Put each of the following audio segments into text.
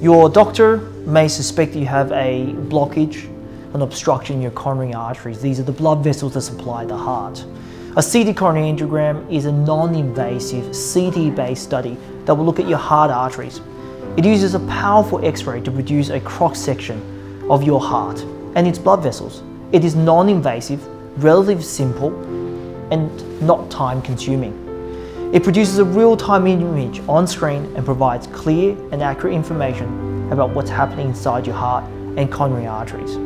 Your doctor may suspect you have a blockage, an obstruction in your coronary arteries. These are the blood vessels that supply the heart. A CT coronary angiogram is a non-invasive CT-based study that will look at your heart arteries. It uses a powerful X-ray to produce a cross-section of your heart and its blood vessels. It is non-invasive, relatively simple, and not time-consuming. It produces a real-time image on screen and provides clear and accurate information about what's happening inside your heart and coronary arteries.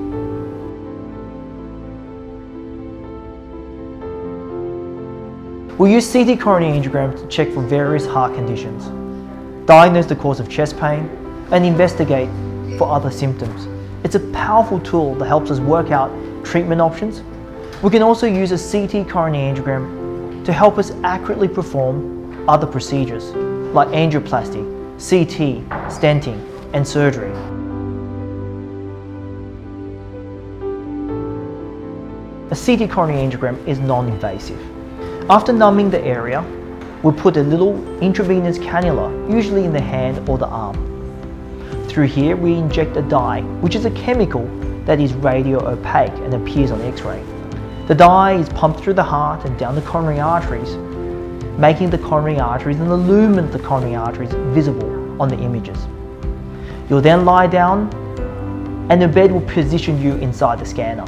We use CT coronary angiogram to check for various heart conditions, diagnose the cause of chest pain, and investigate for other symptoms. It's a powerful tool that helps us work out treatment options. We can also use a CT coronary angiogram to help us accurately perform other procedures like angioplasty, CT, stenting, and surgery. A CT coronary angiogram is non-invasive. After numbing the area, we put a little intravenous cannula, usually in the hand or the arm. Through here, we inject a dye, which is a chemical that is radio opaque and appears on x-ray. The dye is pumped through the heart and down the coronary arteries, making the coronary arteries and the lumen of the coronary arteries visible on the images. You'll then lie down and the bed will position you inside the scanner.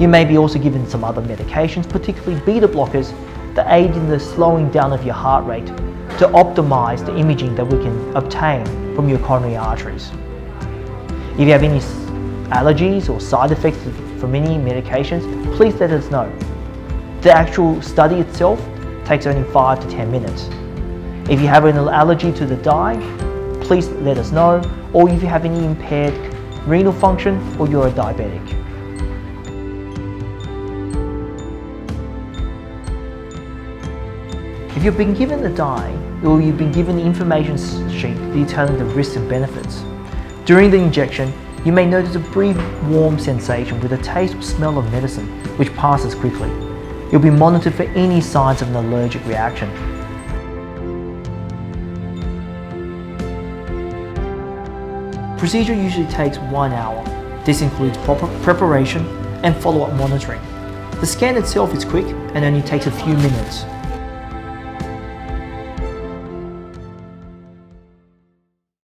You may be also given some other medications, particularly beta blockers, that aid in the slowing down of your heart rate to optimize the imaging that we can obtain from your coronary arteries. If you have any allergies or side effects from any medications, please let us know. The actual study itself takes only 5 to 10 minutes. If you have an allergy to the dye, please let us know, or if you have any impaired renal function or you're a diabetic. If you've been given the dye, or you've been given the information sheet detailing the risks and benefits, during the injection, you may notice a brief warm sensation with a taste or smell of medicine, which passes quickly. You'll be monitored for any signs of an allergic reaction. Procedure usually takes one hour. This includes proper preparation and follow-up monitoring. The scan itself is quick and only takes a few minutes.